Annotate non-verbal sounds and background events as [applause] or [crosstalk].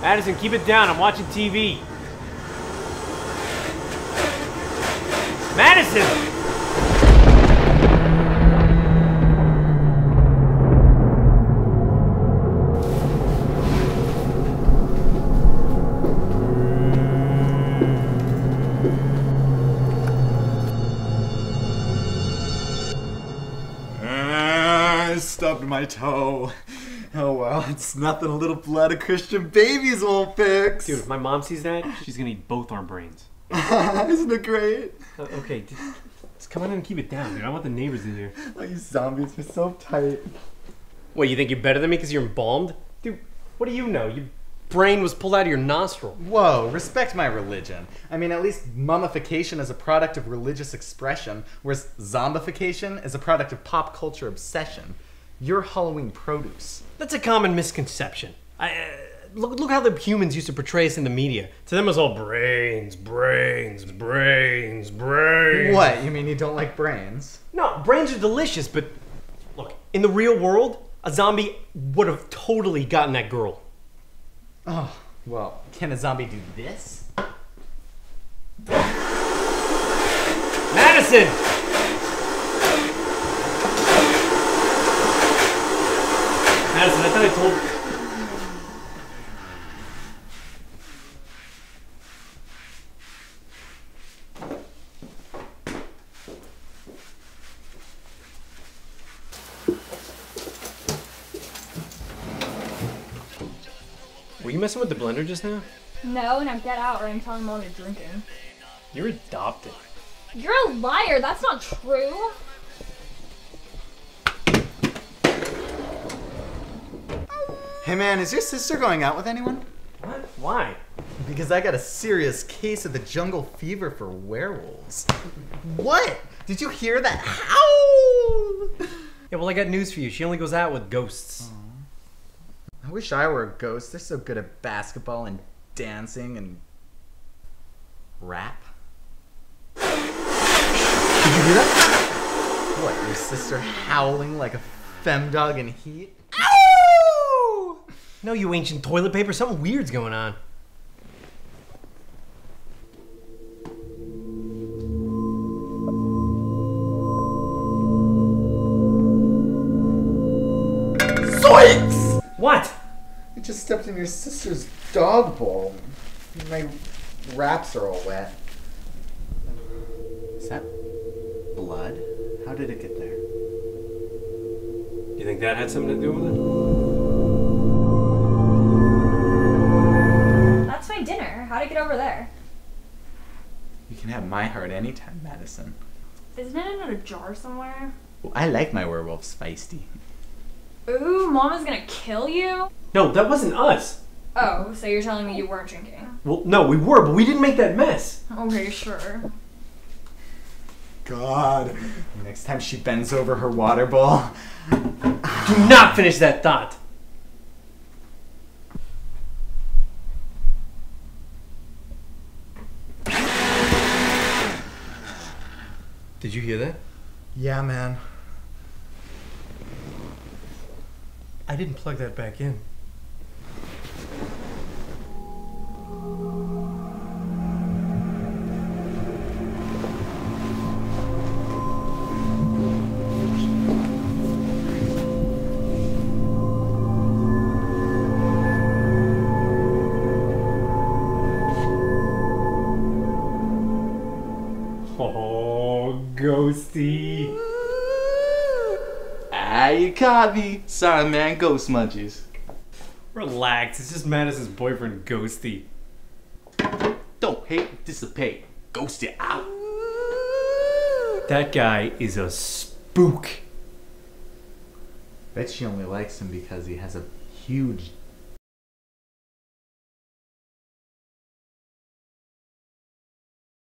Madison, keep it down. I'm watching TV. Madison! Ah, I stubbed my toe. [laughs] Oh well, it's nothing a little blood of Christian babies won't fix. Dude, if my mom sees that, she's gonna eat both our brains. [laughs] Isn't it great? Uh, okay, just, just come on in and keep it down, dude. I don't want the neighbors in here. Oh, you zombies are so tight. What, you think you're better than me because you're embalmed? Dude, what do you know? Your brain was pulled out of your nostril. Whoa, respect my religion. I mean, at least mummification is a product of religious expression, whereas zombification is a product of pop culture obsession. You're Halloween produce. That's a common misconception. I, uh, look, look how the humans used to portray us in the media. To them, it was all brains, brains, brains, brains. What? You mean you don't like brains? No, brains are delicious, but look, in the real world, a zombie would have totally gotten that girl. Oh, well, can a zombie do this? Madison! Madison, I thought I told. Were you messing with the blender just now? No, now get out or I'm telling mom you're drinking. You're adopted. You're a liar. That's not true. Hey man, is your sister going out with anyone? What? Why? Because I got a serious case of the jungle fever for werewolves. What? Did you hear that howl? Yeah, well, I got news for you. She only goes out with ghosts. I wish I were a ghost. They're so good at basketball and dancing and rap. Did you hear that? What, your sister howling like a femdog in heat? Ow! No, you ancient toilet paper. Something weird's going on. Zoinks! What? I just stepped in your sister's dog bowl. My wraps are all wet. Is that blood? How did it get there? You think that had something to do with it? How'd it get over there? You can have my heart anytime, Madison. Isn't it in a jar somewhere? Well, I like my werewolves feisty. Ooh, mama's gonna kill you? No, that wasn't us. Oh, so you're telling me you weren't drinking? Well, no, we were, but we didn't make that mess. Okay, sure. God. Next time she bends over her water bowl. Do not finish that thought. Did you hear that? Yeah, man. I didn't plug that back in. Ghosty. Ah, you caught me. Sorry, man. Ghost munchies. Relax, it's just Madison's boyfriend, Ghosty. Don't hate, dissipate. Ghost you out. That guy is a spook. Bet she only likes him because he has a huge